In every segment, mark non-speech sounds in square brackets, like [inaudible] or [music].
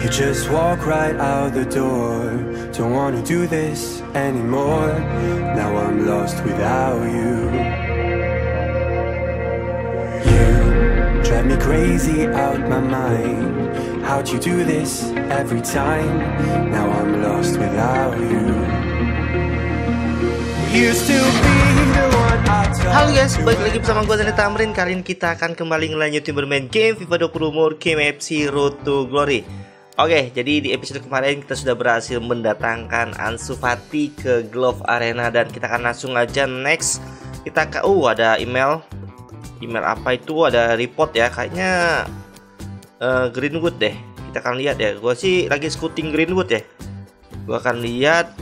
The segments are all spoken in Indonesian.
You just walk right out the door. Don't wanna do this anymore. Now I'm lost without you. You drive me crazy out my mind. How'd you do this every time? Now I'm lost without you. Used to be Halo guys, balik lagi bersama gue Dani Tamrin Kali ini kita akan kembali ngelanjutin bermain game FIFA 20 More Game FC Road to Glory Oke, jadi di episode kemarin kita sudah berhasil mendatangkan Ansu Fati ke Glove Arena Dan kita akan langsung aja next. Kita ke, oh ada email. Email apa itu, ada report ya. Kayaknya eh, Greenwood deh. Kita akan lihat ya, gue sih lagi scouting Greenwood ya. Gue akan lihat.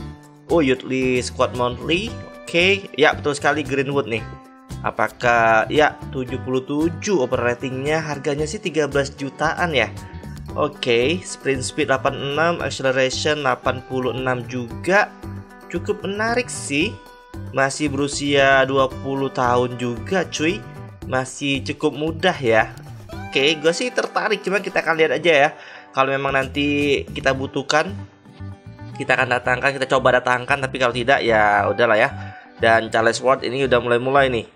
Oh, Youthly Squad Monthly. Oke, ya betul sekali Greenwood nih. Apakah ya 77 operatingnya harganya sih 13 jutaan ya. Oke, sprint speed 86, acceleration 86 juga. Cukup menarik sih. Masih berusia 20 tahun juga, cuy. Masih cukup mudah ya. Oke, gue sih tertarik, cuma kita akan lihat aja ya. Kalau memang nanti kita butuhkan, kita akan datangkan kita coba datangkan tapi kalau tidak ya udahlah ya dan Charles Ward ini udah mulai-mulai nih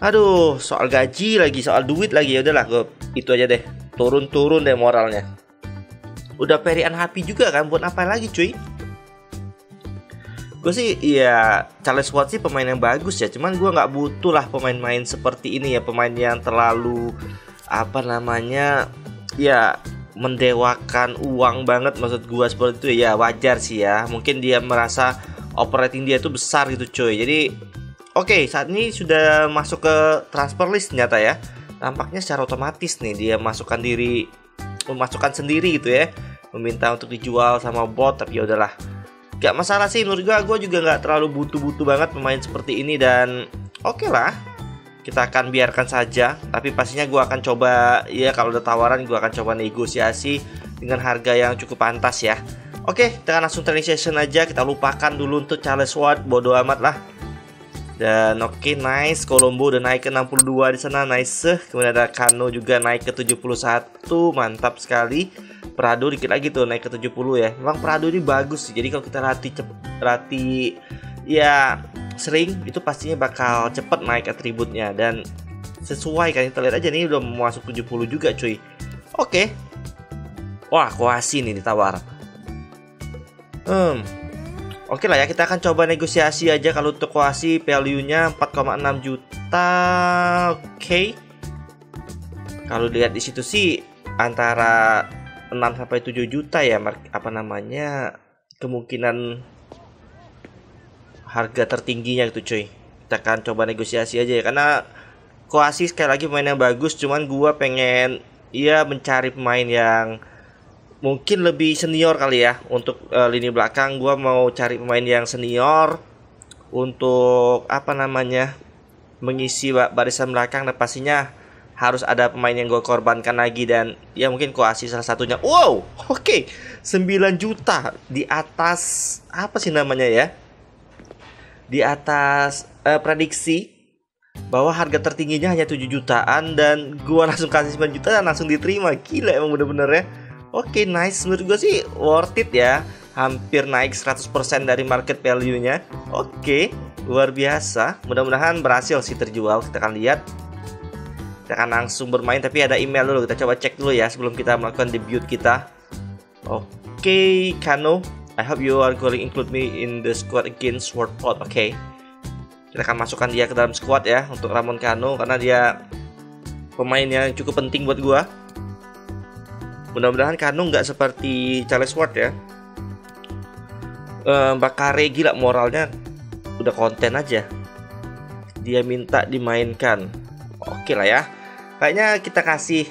aduh soal gaji lagi soal duit lagi ya udahlah gue itu aja deh turun-turun deh moralnya. Udah very unhappy juga kan buat apa lagi cuy? Gue sih ya Charles Ward sih pemain yang bagus ya cuman gue nggak butuh lah pemain-pemain seperti ini ya pemain yang terlalu apa namanya ya mendewakan uang banget maksud gua seperti itu ya. Wajar sih ya mungkin dia merasa operating dia itu besar gitu cuy. Jadi oke okay, saat ini sudah masuk ke transfer list ternyata ya tampaknya secara otomatis nih dia masukkan diri memasukkan sendiri gitu ya. Meminta untuk dijual sama bot tapi ya udahlah. Gak masalah sih menurut gua gua juga nggak terlalu butuh-butuh banget pemain seperti ini dan oke okay lah. Kita akan biarkan saja tapi pastinya gue akan coba ya kalau ada tawaran gue akan coba negosiasi dengan harga yang cukup pantas ya. Oke kita akan langsung training session aja. Kita lupakan dulu untuk Charles Ward bodo amat lah dan oke okay, nice. Colombo udah naik ke 62 di sana. Nice. Kemudian ada Kano juga naik ke 71 mantap sekali. Prado dikit lagi tuh naik ke 70 ya. Memang Prado ini bagus sih. Jadi kalau kita latih latih ya sering itu pastinya bakal cepet naik atributnya. Dan sesuai kan kita lihat aja nih udah masuk 70 juga cuy. Oke. Wah kuasi nih ditawar hmm oke lah ya kita akan coba negosiasi aja kalau untuk kuasi value nya 4,6 juta. Oke. Kalau lihat di situ sih antara 6 sampai 7 juta ya apa namanya kemungkinan harga tertingginya gitu cuy. Kita akan coba negosiasi aja ya karena Koasi sekali lagi pemain yang bagus cuman gua pengen ya mencari pemain yang mungkin lebih senior kali ya untuk uh, lini belakang gua mau cari pemain yang senior untuk apa namanya mengisi barisan belakang dan pastinya harus ada pemain yang gue korbankan lagi dan ya mungkin Koasi salah satunya wow oke okay. 9 juta di atas apa sih namanya ya di atas uh, prediksi bahwa harga tertingginya hanya 7 jutaan dan gua langsung kasih 9 juta dan langsung diterima. Gila emang bener-bener ya. Oke, okay, nice. Menurut gua sih worth it ya. Hampir naik 100% dari market value-nya. Oke, okay, luar biasa. Mudah-mudahan berhasil sih terjual. Kita akan lihat. Kita akan langsung bermain tapi ada email dulu. Kita coba cek dulu ya sebelum kita melakukan debut kita. Oke, okay, Kano I hope you are going to include me in the squad against Swordpot. Oke. Okay. Kita akan masukkan dia ke dalam squad ya untuk Ramon Kano karena dia pemain yang cukup penting buat gua. Mudah-mudahan Kano nggak seperti Charles Ward ya. Uh, Bakare gila moralnya udah konten aja. Dia minta dimainkan. Oke lah ya. Kayaknya kita kasih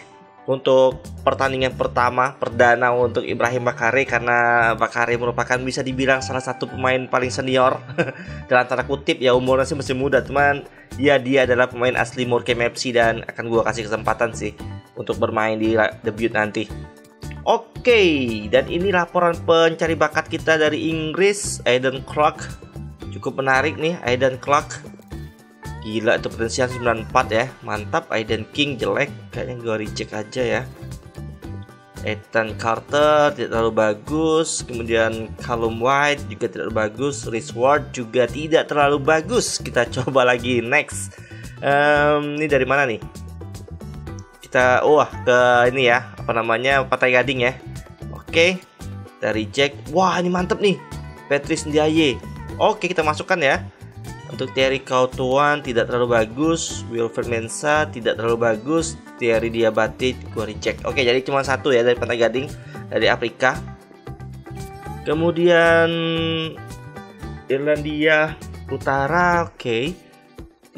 untuk pertandingan pertama perdana untuk Ibrahim Bakare karena Bakare merupakan bisa dibilang salah satu pemain paling senior. [laughs] Dalam tanda kutip ya umurnya sih masih muda teman ya dia adalah pemain asli Morecambe FC dan akan gue kasih kesempatan sih untuk bermain di debut nanti. Oke dan ini laporan pencari bakat kita dari Inggris Aiden Clark. Cukup menarik nih Aiden Clark Gila itu potensial 94 ya Mantap Aiden King jelek Kayaknya gue reject aja ya Ethan Carter tidak terlalu bagus, kemudian Callum White juga tidak terlalu bagus, Rich Ward juga tidak terlalu bagus. Kita [laughs] coba lagi next. Um, ini dari mana nih? Kita wah oh, ke ini ya, apa namanya? Pantai Gading ya. Oke. Dari Jack. Wah, ini mantep nih. Patrice Ndiaye. Oke, kita masukkan ya. Untuk Thierry Cautuan tidak terlalu bagus, Wilfred Mensah tidak terlalu bagus, Thierry Diabate gue reject. Oke, jadi cuma satu ya dari Pantai Gading dari Afrika. Kemudian Irlandia Utara, oke.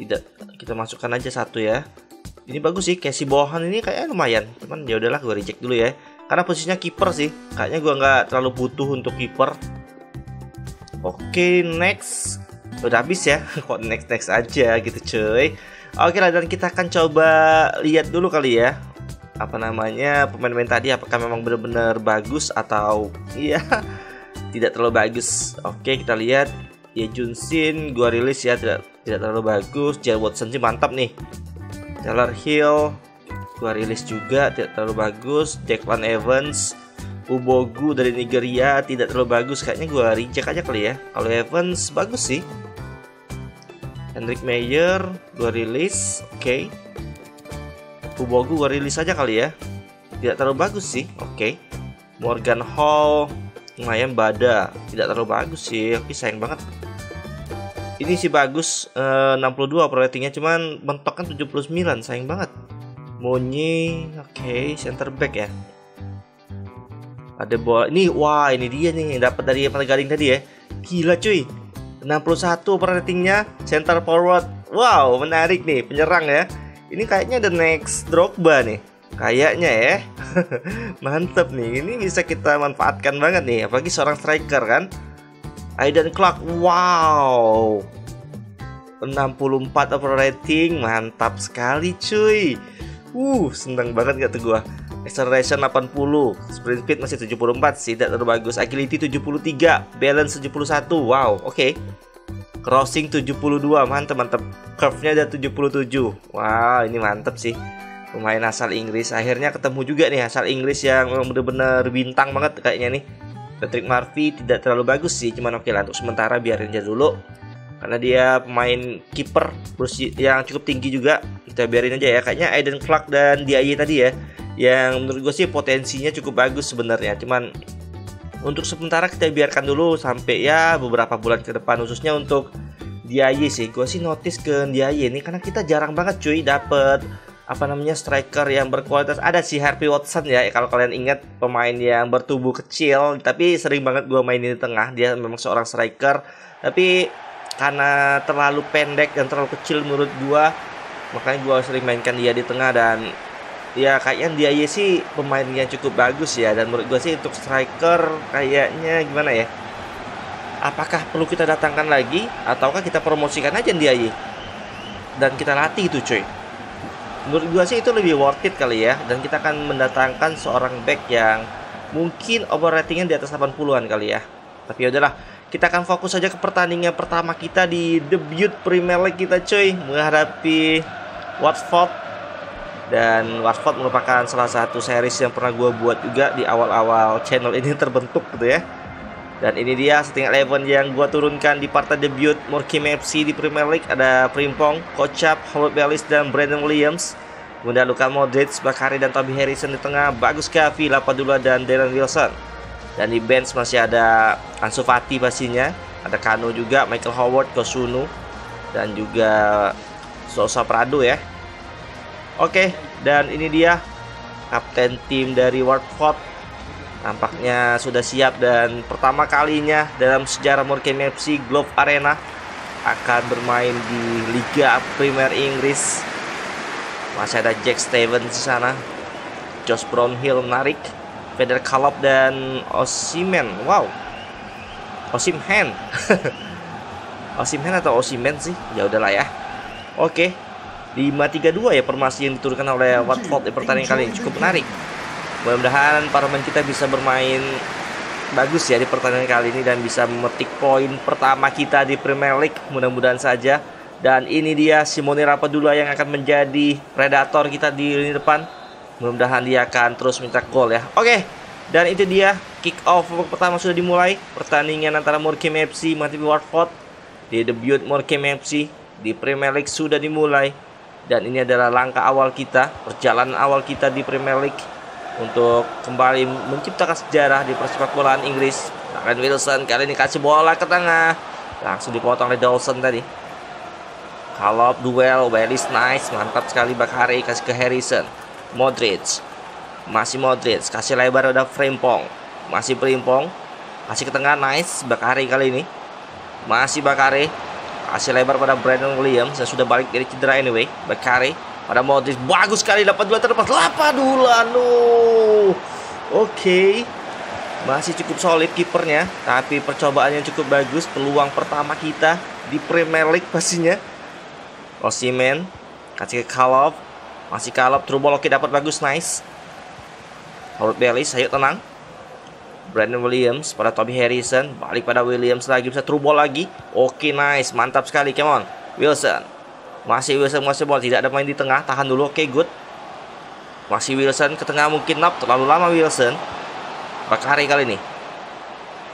Tidak kita masukkan aja satu ya. Ini bagus sih, Casey Bohan ini kayaknya lumayan. Cuman ya udahlah gue reject dulu ya. Karena posisinya kiper sih. Kayaknya gue nggak terlalu butuh untuk kiper. Oke, okay, next. Udah habis ya. [laughs] Kok next next aja gitu cuy. Oke lah dan kita akan coba lihat dulu kali ya apa namanya pemain-pemain tadi apakah memang benar-benar bagus atau [laughs] iya tidak terlalu bagus. Oke kita lihat ya Junsin gua rilis ya tidak tidak terlalu bagus. Jared Watson sih mantap nih. Taylor Hill gua rilis juga tidak terlalu bagus. Declan Evans Ubogu dari Nigeria tidak terlalu bagus kayaknya gua reject aja kali ya. Kalau Evans bagus sih Hendrik Meyer gue rilis oke. Okay. Kubogu gue rilis aja kali ya. Tidak terlalu bagus sih oke. Okay. Morgan Hall lumayan bada tidak terlalu bagus sih oke sayang banget. Ini sih bagus eh, 62 ratingnya cuman mentok kan 79 sayang banget. Monyi oke okay, center back ya. Ada bola ini wah ini dia nih yang dapat dari Galing tadi ya. Gila cuy 61 per ratingnya center forward. Wow menarik nih penyerang ya. Ini kayaknya the next Drogba nih. Kayaknya ya. [laughs] Mantep nih ini bisa kita manfaatkan banget nih apalagi seorang striker kan. Aidan Clark wow. 64 over rating mantap sekali cuy. Uh seneng banget gak tuh gua acceleration 80 sprint speed masih 74 sih tidak terlalu bagus. Agility 73 balance 71 wow oke. Okay. crossing 72 mantep mantep. Curve-nya ada 77 wow ini mantep sih. Pemain asal Inggris. Akhirnya ketemu juga nih asal Inggris yang memang bener-bener bintang banget kayaknya nih. Patrick Murphy tidak terlalu bagus sih cuman oke okay lah untuk sementara biarin aja dulu. Karena dia pemain kiper yang cukup tinggi juga. Kita biarin aja ya kayaknya Aiden Clark dan Diaye tadi ya yang menurut gue sih potensinya cukup bagus sebenarnya. Cuman untuk sementara kita biarkan dulu sampai ya beberapa bulan ke depan khususnya untuk Diaye sih. Gue sih notice ke Diaye ini karena kita jarang banget cuy dapet apa namanya striker yang berkualitas. Ada sih Harvey Watson ya kalau kalian ingat pemain yang bertubuh kecil tapi sering banget gue mainin di tengah. Dia memang seorang striker tapi karena terlalu pendek dan terlalu kecil menurut gue makanya gue sering mainkan dia di tengah dan ya kayaknya dia sih pemain yang cukup bagus ya. Dan menurut gue sih untuk striker kayaknya gimana ya? Apakah perlu kita datangkan lagi? Ataukah kita promosikan aja dia dan kita latih itu cuy. Menurut gue sih itu lebih worth it kali ya. Dan kita akan mendatangkan seorang back yang mungkin overratingnya di atas 80-an kali ya. Tapi yaudahlah kita akan fokus saja ke pertandingan pertama kita di debut Premier League kita cuy. Menghadapi Watford dan Watford merupakan salah satu series yang pernah gue buat juga di awal-awal channel ini terbentuk gitu ya. Dan ini dia setting eleven yang gue turunkan di partai debut Morecambe FC di Premier League. Ada Primpong, Kocap, Howard Bellis dan Brandon Williams. Kemudian Luka Modric, Bakari dan Toby Harrison di tengah Bagus Kavi, Lapadula dan Darren Wilson. Dan di bench masih ada Ansu Fati pastinya. Ada Kano juga, Michael Howard, Kosunu dan juga Sosa Prado ya Oke, dan ini dia kapten tim dari Watford. Nampaknya sudah siap dan pertama kalinya dalam sejarah Morecambe FC Globe Arena akan bermain di Liga Premier Inggris. Masih ada Jack Stevens di sana, Josh Brownhill menarik, Feder Kalop dan Osimen. Wow, Osimhen. [laughs] Osimhen atau Osimen sih? Ya udahlah ya. Oke, 5-3-2 ya formasi yang diturunkan oleh Watford di pertandingan kali ini cukup menarik. Mudah-mudahan para pemain kita bisa bermain bagus ya di pertandingan kali ini dan bisa memetik poin pertama kita di Premier League. Mudah-mudahan saja. Dan ini dia Simone Rapadula yang akan menjadi predator kita di lini depan. Mudah-mudahan dia akan terus minta gol ya. Oke. Dan itu dia kick off pertama sudah dimulai. Pertandingan antara Morecambe FC menghadapi Watford di debut Morecambe FC di Premier League sudah dimulai. Dan ini adalah langkah awal kita, perjalanan awal kita di Premier League untuk kembali menciptakan sejarah di persepak bolaan Inggris. Akan Wilson kali ini kasih bola ke tengah. Langsung dipotong oleh Dawson tadi. Kalau duel, Wellis nice, mantap sekali Bakari kasih ke Harrison. Modric masih Modric kasih lebar udah Frimpong masih Frimpong kasih ke tengah nice Bakari kali ini masih Bakari kasih lebar pada Brandon Williams yang sudah balik dari cedera anyway Bakari pada Modric bagus sekali dapat dua terlepas dua no oke okay. masih cukup solid kipernya tapi percobaannya cukup bagus peluang pertama kita di Premier League pastinya Osimen kasih ke Kalov masih ball oke dapat bagus nice. Howard Bellis ayo tenang. Brandon Williams pada Toby Harrison balik pada Williams lagi bisa true ball lagi. Oke nice mantap sekali come on. Wilson masih Wilson masih bola tidak ada main di tengah tahan dulu oke good. Masih Wilson ke tengah mungkin nap terlalu lama Wilson. Bakari kali ini.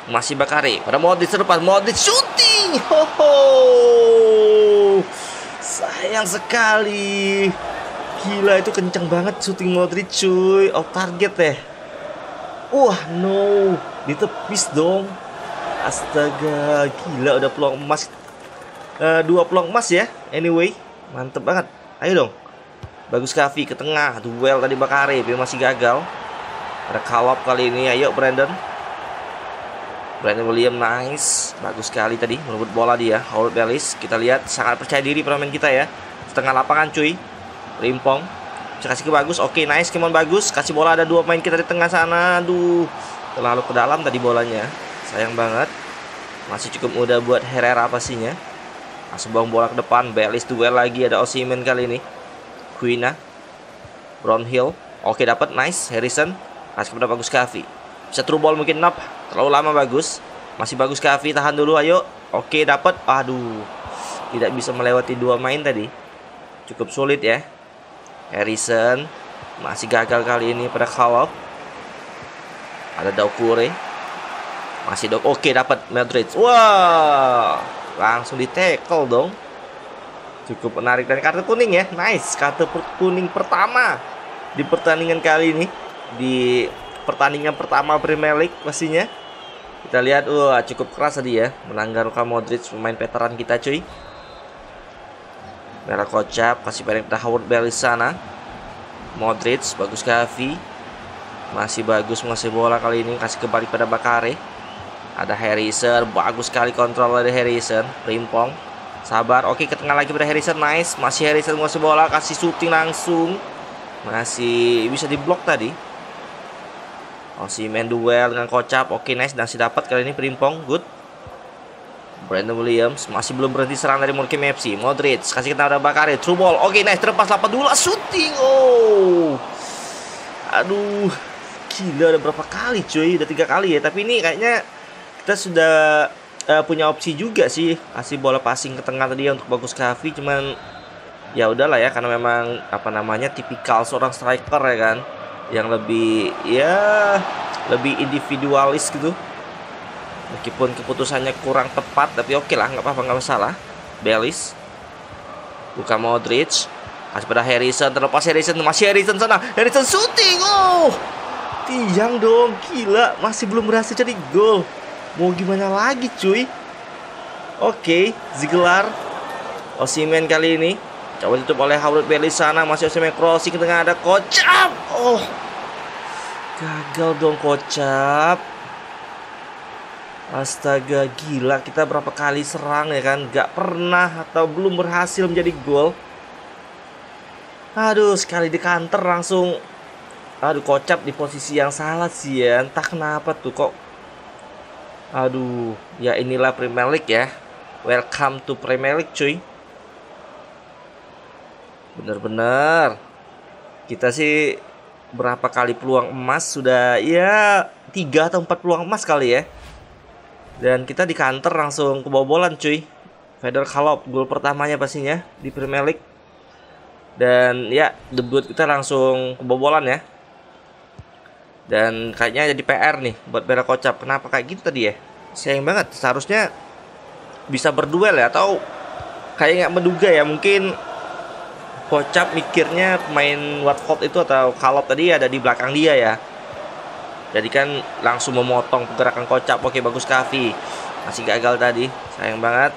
Masih Bakari pada Modric terlepas Modric shooting. Ho, ho. Sayang sekali. Gila itu kenceng banget syuting Modric cuy Off target ya Wah no. Ditepis dong. Astaga Gila udah peluang emas. Uh, Dua peluang emas ya. Anyway Mantep banget. Ayo dong. Bagus Kavi ke tengah. Duel tadi Bakari Tapi masih gagal. Ada Kalop kali ini. Ayo Brandon. Brandon William nice. Bagus sekali tadi merebut bola dia. Howard Bellis Kita lihat. Sangat percaya diri pemain kita ya. Setengah lapangan cuy. Rimpong kasih ke bagus oke nice Kimon bagus. Kasih bola ada dua main kita di tengah sana. Aduh terlalu ke dalam tadi bolanya. Sayang banget. Masih cukup mudah buat Herrera pastinya. Langsung buang bola ke depan. Belis duel lagi ada Osimen kali ini. Quina. Brownhill oke dapat. Nice Harrison. Kasih kepada bagus Kavi. Bisa true ball mungkin nap terlalu lama bagus. Masih bagus Kavi tahan dulu ayo. Oke dapat. Aduh tidak bisa melewati dua main tadi. Cukup sulit ya Harrison masih gagal kali ini pada Khalaf. Ada Daukure. Masih dok oke dapat Madrid. Wah, langsung di tackle dong. Cukup menarik dan kartu kuning ya. Nice, kartu kuning pertama di pertandingan kali ini di pertandingan pertama Premier League pastinya. Kita lihat, wah cukup keras tadi ya, melanggar Luka Modric pemain veteran kita cuy. Merah kocap kasih pendek pada Howard Bell sana. Modric bagus Gavi. Masih bagus mengasih bola kali ini kasih kembali pada Bakare. Ada Harrison, bagus sekali kontrol dari Harrison. Rimpong. Sabar. Oke, ke tengah lagi pada Harrison. Nice. Masih Harrison mengasih bola, kasih shooting langsung. Masih bisa diblok tadi. main duel dengan Kocap. Oke, nice. Masih dapat kali ini Primpong. Good. Brandon Williams masih belum berhenti serang dari Morecambe FC. Modric kasih kita ada Bakari, true ball. Oke, nice terlepas 8 dulu shooting. Oh. Aduh. Gila ada berapa kali cuy? Udah tiga kali ya. Tapi ini kayaknya kita sudah uh, punya opsi juga sih kasih bola passing ke tengah tadi untuk bagus Kavi cuman ya udahlah ya karena memang apa namanya tipikal seorang striker ya kan yang lebih ya lebih individualis gitu Meskipun keputusannya kurang tepat Tapi oke okay lah nggak apa-apa nggak masalah. Belis Buka Modric Kasih pada Harrison Terlepas Harrison Masih Harrison sana. Harrison shooting Oh Tiang dong Gila Masih belum berhasil jadi gol. Mau gimana lagi cuy? Oke okay, Ziegler Osimen kali ini. Coba tutup oleh Howard Bailey sana Masih Osimen crossing ke tengah ada Kocap. Oh Gagal dong Kocap Astaga gila kita berapa kali serang ya kan? Gak pernah atau belum berhasil menjadi gol. Aduh sekali di counter langsung. Aduh kocap di posisi yang salah sih ya. Entah kenapa tuh kok. Aduh ya inilah Premier League ya. Welcome to Premier League cuy. Bener-bener. Kita sih berapa kali peluang emas? Sudah ya tiga atau empat peluang emas kali ya dan kita di counter langsung kebobolan cuy. Feder Kalop gol pertamanya pastinya di Premier League. dan ya debut kita langsung kebobolan ya. Dan kayaknya jadi PR nih buat Bela Kocap. Kenapa kayak gitu tadi ya? Sayang banget seharusnya bisa berduel ya atau kayak nggak menduga ya. Mungkin Kocap mikirnya pemain Watford itu atau Kalop tadi ada di belakang dia ya jadi kan langsung memotong pergerakan Kocap oke bagus Kavi. Masih gagal tadi. Sayang banget.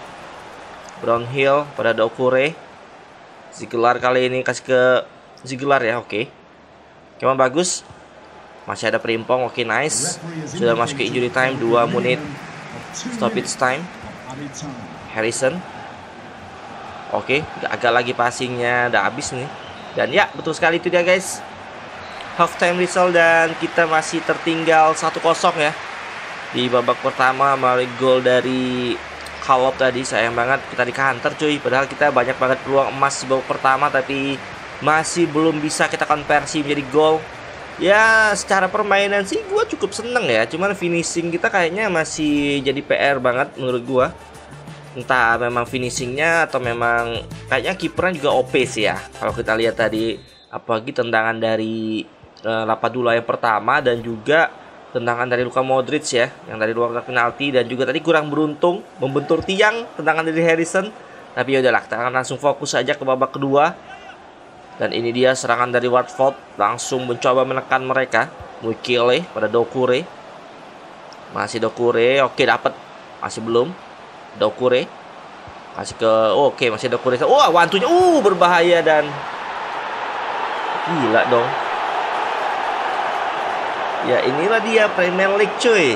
Brownhill pada Dokure Zigelar kali ini kasih ke Zigelar ya oke. Cuman bagus. Masih ada perimpong oke nice. Sudah masuk ke injury time 2 menit. Stoppage time. Harrison. Oke, agak lagi passingnya. Udah habis nih. Dan ya, betul sekali itu dia guys. Half time result dan kita masih tertinggal 1-0 ya. Di babak pertama melalui gol dari Kalop tadi sayang banget kita di counter cuy. Padahal kita banyak banget peluang emas di babak pertama tapi masih belum bisa kita konversi menjadi gol. Ya secara permainan sih gue cukup seneng ya Cuman finishing kita kayaknya masih jadi PR banget menurut gue entah memang finishingnya atau memang kayaknya kiperan juga OP sih ya kalau kita lihat tadi apalagi tendangan dari uh, Lapadula yang pertama dan juga tendangan dari Luka Modric ya yang dari luar penalti dan juga tadi kurang beruntung membentur tiang tendangan dari Harrison. Tapi ya udahlah kita akan langsung fokus saja ke babak kedua. Dan ini dia serangan dari Watford langsung mencoba menekan mereka. Mukile pada Dokure masih Dokure oke dapat. Masih belum. Dokure kasih ke oh, oke masih Dokure oh wantunya uh berbahaya dan gila dong ya inilah dia Premier League cuy.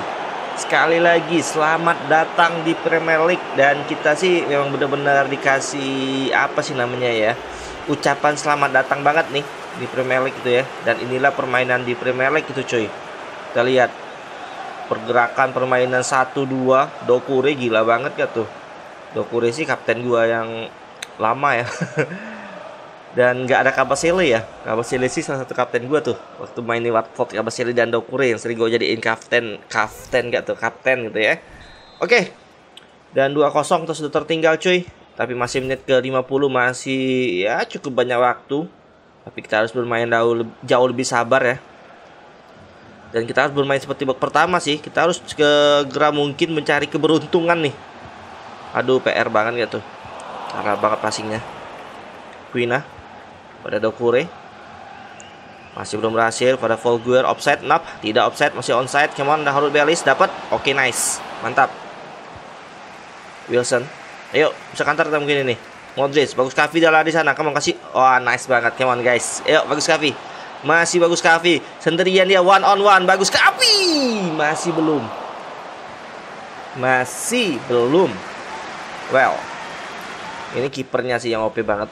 Sekali lagi selamat datang di Premier League. Dan kita sih memang benar-benar dikasih apa sih namanya ya ucapan selamat datang banget nih di Premier League itu ya. Dan inilah permainan di Premier League itu cuy. Kita lihat. Pergerakan permainan 1-2 Dokure gila banget gak tuh? Dokure sih kapten gua yang lama ya [laughs] dan nggak ada Kabasele ya. Kabasele sih salah satu kapten gua tuh. Waktu main di Watford Kabasele dan Dokure yang sering gue jadiin kapten kapten gak tuh kapten gitu ya. Oke. Dan 2-0 terus sudah tertinggal cuy. Tapi masih menit ke 50 masih ya cukup banyak waktu. Tapi kita harus bermain jauh, jauh lebih sabar ya. Dan kita harus bermain seperti babak pertama sih. Kita harus segera mungkin mencari keberuntungan nih. Aduh PR banget gitu karena banget passingnya. Quina pada Dokure masih belum berhasil pada Volguer offset nap tidak offset masih onside come on Harut Belis dapat oke okay, nice mantap Wilson ayo bisa kantor kita mungkin ini Modric bagus Kavi dah di sana kamu kasih oh nice banget come guys ayo bagus Kavi masih bagus Kavi. Sendirian dia one on one. Bagus Kavi. Masih belum. Masih belum. Well. Ini kipernya sih yang OP banget.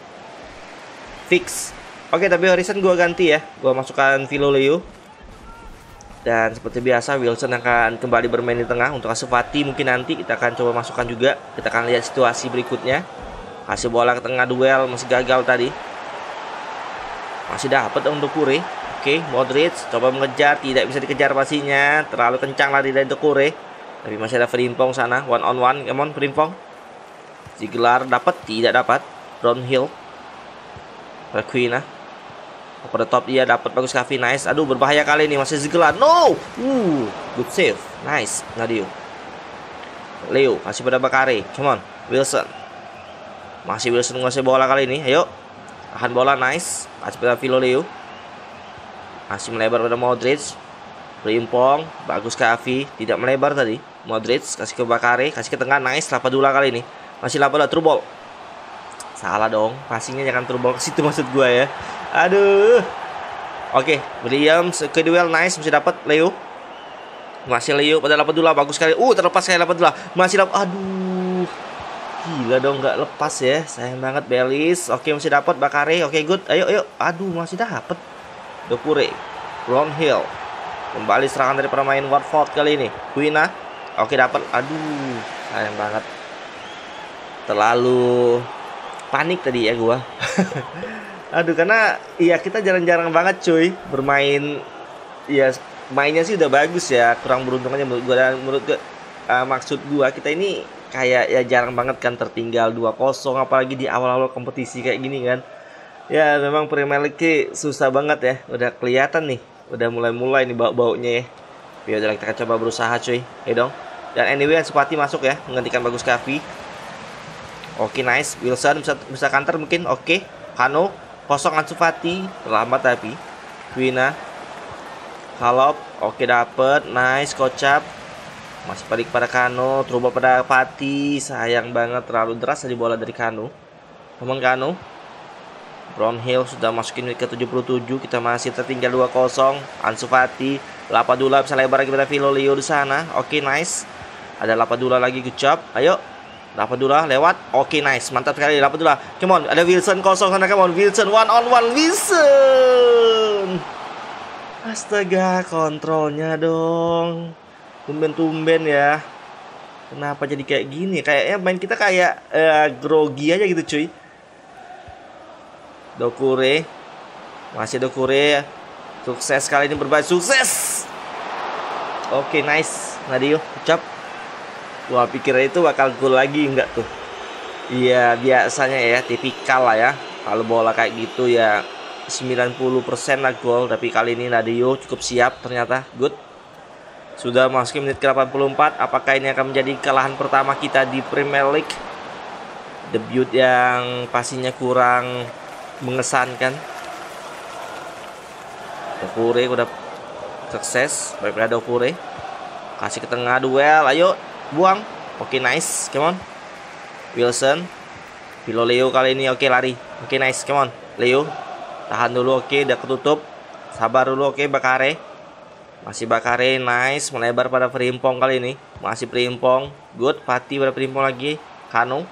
Fix. Oke, tapi Horizon gue ganti ya. Gue masukkan Vilo Leo. Dan seperti biasa Wilson akan kembali bermain di tengah untuk Asufati mungkin nanti kita akan coba masukkan juga. Kita akan lihat situasi berikutnya. Kasih bola ke tengah duel masih gagal tadi. Masih dapat untuk Kure. Oke, Modric coba mengejar, tidak bisa dikejar pastinya. Terlalu kencang lari dari Kure. Tapi masih ada Frimpong sana, one on one. Come on, Frimpong. Ziegler dapat, tidak dapat. Hill. Requina. Pada top dia dapat bagus Kavi, nice. Aduh, berbahaya kali ini masih Ziegler. No! Uh, good save. Nice, Nadio. Leo masih pada Bakare. Come on, Wilson. Masih Wilson ngasih bola kali ini. Ayo, Tahan bola nice. Kasih pada Leo Masih melebar pada Modric. Berimpong. Bagus ke Avi. Tidak melebar tadi. Modric kasih ke Bakare. Kasih ke tengah. Nice. Lapadula kali ini. Masih Lapadula. True ball. Salah dong. Passingnya jangan ball ke situ [laughs] maksud gue ya. Aduh. Oke. Okay. Williams ke duel. Nice. Masih dapat Leo. Masih Leo pada Lapadula. Bagus sekali. Uh terlepas sekali Lapadula. Masih Lap. Aduh. Gila dong nggak lepas ya. Sayang banget Belis. Oke masih dapat Bakare. Oke good. Ayo ayo. Aduh masih dapat. Dokure. Hill. Kembali serangan dari pemain Watford kali ini. Quina. Oke dapat. Aduh sayang banget. Terlalu panik tadi ya gua. [laughs] Aduh karena iya kita jarang-jarang banget cuy bermain. Ya mainnya sih udah bagus ya kurang beruntung aja menurut gua. Dan menurut gua uh, maksud gua kita ini kayak ya jarang banget kan tertinggal 2-0 apalagi di awal-awal kompetisi kayak gini kan. Ya memang Premier League susah banget ya Udah kelihatan nih Udah mulai-mulai nih bau-baunya ya. Ya udah kita coba berusaha cuy. Ya dong. Dan anyway Sepati masuk ya Menggantikan Bagus Kavi Oke nice. Wilson bisa, bisa counter mungkin. Oke Kano Kosong Ansu Fati. Terlambat tapi. Wina Halop Oke dapet. Nice Kocap. Masih balik pada Kano Terubah pada Pati Sayang banget Terlalu deras tadi bola dari Kano. Teman Kano Brownhill sudah masukin ke 77 Kita masih tertinggal 2-0 Ansu Fati Lapadula bisa lebar lagi pada Filolio di sana. Oke nice. Ada Lapadula lagi good Ayo Lapadula lewat. Oke, okay, nice. Mantap sekali Lapadula. Come on, ada Wilson kosong sana. Come on, Wilson one on one Wilson. Astaga, kontrolnya dong. Tumben-tumben ya. Kenapa jadi kayak gini? Kayaknya main kita kayak uh, grogi aja gitu, cuy. Dokure. Masih Dokure. Sukses kali ini berbaik sukses. Oke, okay, nice. Nadio, ucap. Gua pikir itu bakal gol lagi enggak tuh. Iya biasanya ya tipikal lah ya. Kalau bola kayak gitu ya 90% lah gol tapi kali ini Nadio cukup siap ternyata good. Sudah masuk menit ke 84 apakah ini akan menjadi kekalahan pertama kita di Premier League? Debut yang pastinya kurang mengesankan. Dokure udah sukses baiklah Dokure kasih ke tengah duel ayo buang. Oke okay, nice. Come on. Wilson. Pilo Leo kali ini. Oke okay, lari. Oke okay, nice. Come on. Leo. Tahan dulu. Oke okay, udah ketutup. Sabar dulu. Oke okay, Bakare. Masih Bakare. Nice. Melebar pada Primpong kali ini. Masih Primpong good. Pati pada Primpong lagi. Kano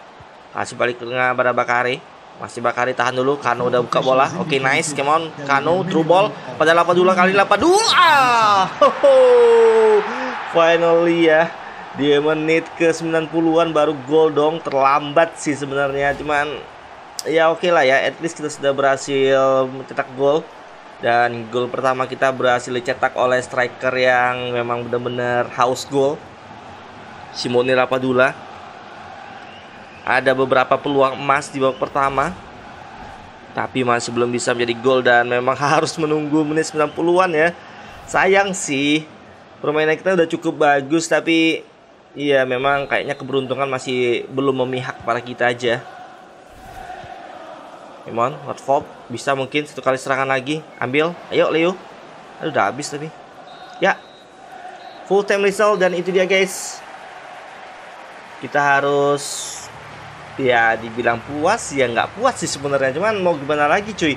masih balik ke tengah pada Bakare. Masih Bakari tahan dulu. Kano udah buka bola. Oke okay, nice. Come on. Kano true ball. Pada dulu kali. Dulu ah! Finally ya di menit ke 90-an baru gol dong terlambat sih sebenarnya. Cuman ya oke okay lah ya at least kita sudah berhasil mencetak gol. Dan gol pertama kita berhasil dicetak oleh striker yang memang benar-benar haus gol. Simone Rapadula. Ada beberapa peluang emas di babak pertama. Tapi masih belum bisa menjadi gol dan memang [laughs] harus menunggu menit 90-an ya. Sayang sih permainan kita udah cukup bagus tapi Iya, memang kayaknya keberuntungan masih belum memihak pada kita aja. Emon, Watford bisa mungkin satu kali serangan lagi. Ambil, ayo Leo. Aduh, udah habis tapi. Ya, full time result dan itu dia guys. Kita harus ya dibilang puas ya nggak puas sih sebenarnya cuman mau gimana lagi cuy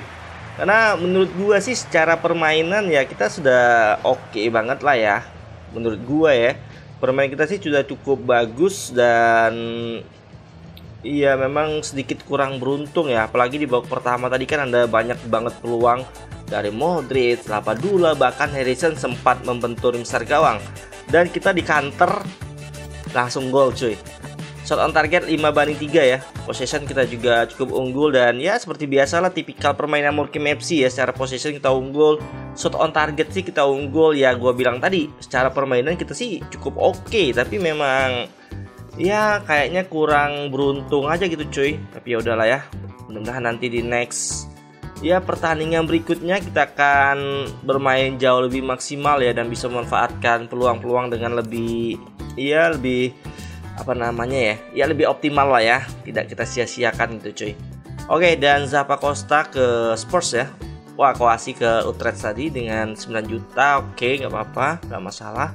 karena menurut gua sih secara permainan ya kita sudah oke okay banget lah ya menurut gua ya permainan kita sih sudah cukup bagus dan iya memang sedikit kurang beruntung ya. Apalagi di babak pertama tadi kan ada banyak banget peluang dari Modric, Lapadula bahkan Harrison sempat membentur besar gawang. Dan kita di counter langsung gol cuy shot on target 5 banding 3 ya. Possession kita juga cukup unggul dan ya seperti biasa lah tipikal permainan Murkim FC ya. Secara possession kita unggul shot on target sih kita unggul. Ya gue bilang tadi secara permainan kita sih cukup oke okay, tapi memang ya kayaknya kurang beruntung aja gitu cuy. Tapi ya udahlah ya mudah-mudahan nanti di next ya pertandingan berikutnya kita akan bermain jauh lebih maksimal ya dan bisa memanfaatkan peluang-peluang dengan lebih ya lebih apa namanya ya ya lebih optimal lah ya tidak kita sia-siakan gitu cuy. Oke dan Zappa Costa ke Spurs ya. Wah Koasi ke Utrecht tadi dengan 9 juta. Oke nggak apa-apa nggak masalah.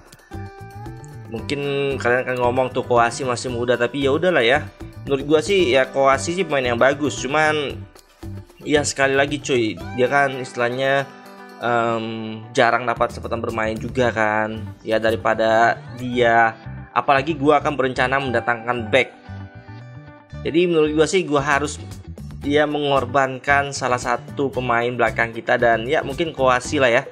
Mungkin kalian akan ngomong tuh Koasi masih muda tapi ya udahlah ya. Menurut gua sih ya Koasi sih pemain yang bagus cuman ya sekali lagi cuy dia kan istilahnya um, jarang dapat kesempatan bermain juga kan. Ya daripada dia apalagi gue akan berencana mendatangkan back jadi menurut gue sih gue harus dia mengorbankan salah satu pemain belakang kita dan ya mungkin Koasi lah ya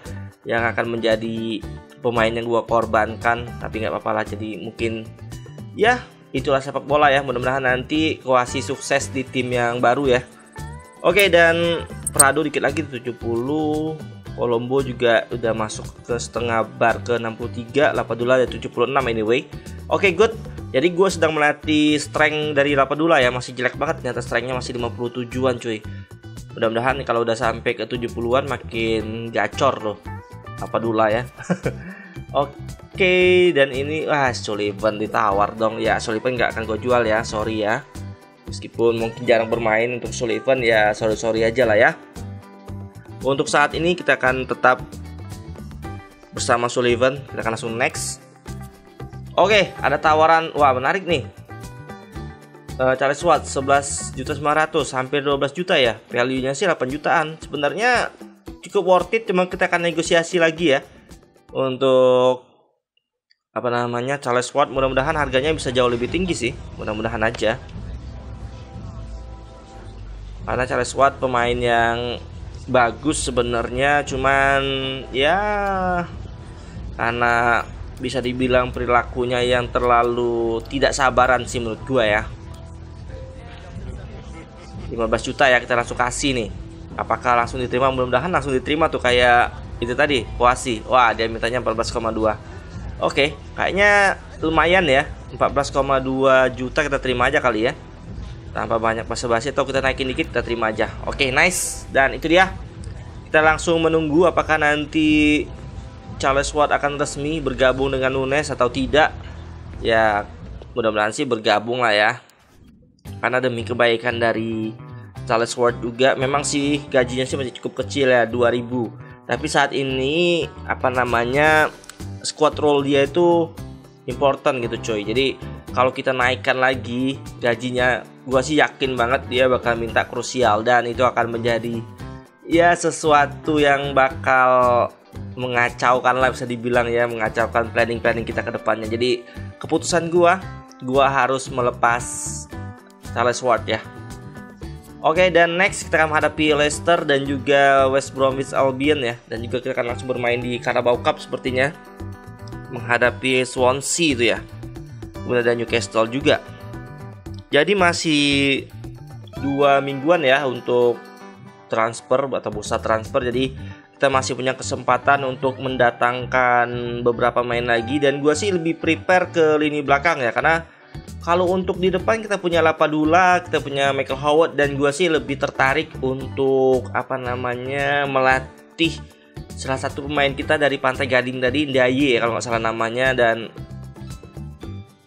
yang akan menjadi pemain yang gue korbankan. Tapi nggak apa-apa lah jadi mungkin ya itulah sepak bola ya. Mudah-mudahan nanti Koasi sukses di tim yang baru ya. Oke dan Prado dikit lagi 70 Colombo juga udah masuk ke setengah bar ke 63 Lapadula ada 76 anyway. Oke okay, good. Jadi gue sedang melatih strength dari Lapadula ya masih jelek banget ternyata strengthnya masih 57an cuy. Mudah-mudahan kalau udah sampai ke 70-an makin gacor loh apa dulu ya. [laughs] Oke dan ini wah Sullivan ditawar dong. Ya Sullivan nggak akan gue jual ya sorry ya. Meskipun mungkin jarang bermain untuk Sullivan ya sorry sorry aja lah ya untuk saat ini kita akan tetap bersama Sullivan. Kita akan langsung next. Oke ada tawaran. Wah menarik nih. Uh, Charles Watt 11 juta 900 hampir 12 juta ya. Value nya sih 8 jutaan. Sebenarnya cukup worth it cuma kita akan negosiasi lagi ya. Untuk apa namanya Charles Watt mudah-mudahan harganya bisa jauh lebih tinggi sih. Mudah-mudahan aja. Karena Charles Watt pemain yang bagus sebenarnya cuman ya karena bisa dibilang perilakunya yang terlalu tidak sabaran sih menurut gua ya. 15 juta ya kita langsung kasih nih. Apakah langsung diterima? Mudah-mudahan langsung diterima tuh kayak itu tadi Wasi wah dia mintanya 14,2 oke kayaknya lumayan ya. 14,2 juta kita terima aja kali ya tanpa banyak basa-basi atau kita naikin dikit kita terima aja. Oke nice. Dan itu dia. Kita langsung menunggu apakah nanti Charles Watt akan resmi bergabung dengan Nunes atau tidak. Ya mudah-mudahan sih bergabung lah ya. Karena demi kebaikan dari Charles Ward juga memang sih gajinya sih masih cukup kecil ya 2000 tapi saat ini apa namanya squad role dia itu important gitu coy. Jadi kalau kita naikkan lagi gajinya gua sih yakin banget dia bakal minta krusial dan itu akan menjadi ya sesuatu yang bakal mengacaukan lah bisa dibilang ya mengacaukan planning planning kita ke depannya. Jadi keputusan gua gua harus melepas Charles Ward ya. Oke okay, dan next kita akan menghadapi Leicester dan juga West Bromwich Albion ya. Dan juga kita akan langsung bermain di Carabao Cup sepertinya menghadapi Swansea itu ya. Kemudian ada Newcastle juga jadi masih dua mingguan ya untuk transfer atau bursa transfer. Jadi kita masih punya kesempatan untuk mendatangkan beberapa main lagi. Dan gue sih lebih prepare ke lini belakang ya karena kalau untuk di depan kita punya Lapadula, kita punya Michael Howard dan gue sih lebih tertarik untuk apa namanya melatih salah satu pemain kita dari Pantai Gading tadi Ndaye kalau nggak salah namanya. Dan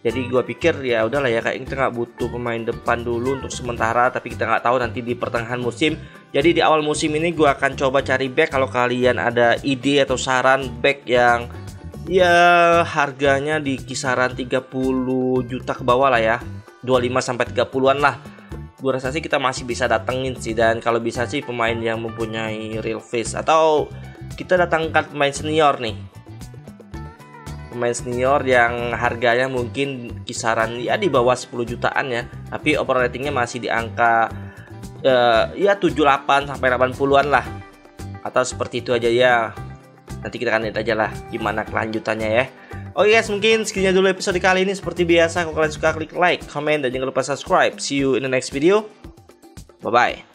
jadi gue pikir ya udahlah ya kayak kita nggak butuh pemain depan dulu untuk sementara tapi kita nggak tahu nanti di pertengahan musim. Jadi di awal musim ini gue akan coba cari back kalau kalian ada ide atau saran back yang ya harganya di kisaran 30 juta ke bawah lah ya. 25 sampai 30-an lah. Gue rasa sih kita masih bisa datengin sih dan kalau bisa sih pemain yang mempunyai real face atau kita datangkan pemain senior nih pemain senior yang harganya mungkin kisaran ya di bawah 10 jutaan ya tapi operatingnya masih di angka uh, ya 78 sampai 80-an lah atau seperti itu aja ya nanti kita akan lihat aja lah gimana kelanjutannya ya Oke guys, mungkin sekian dulu episode kali ini. Seperti biasa, kalau kalian suka klik like, comment, dan jangan lupa subscribe. See you in the next video. Bye-bye.